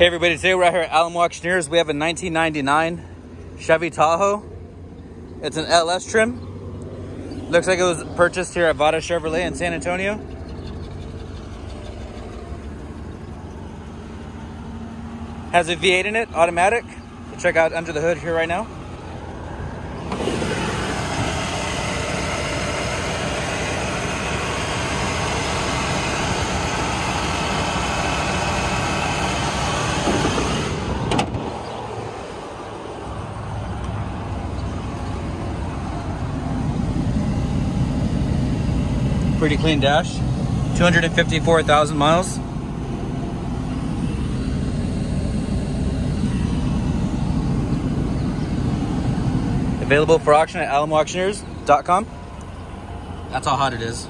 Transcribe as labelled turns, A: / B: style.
A: Hey everybody, today we're out here at Alamo Auctioneers. We have a 1999 Chevy Tahoe. It's an LS trim. Looks like it was purchased here at Vada Chevrolet in San Antonio. Has a V8 in it, automatic. Check out under the hood here right now. Pretty clean dash. 254,000 miles. Available for auction at alamoauctioneers.com. That's how hot it is.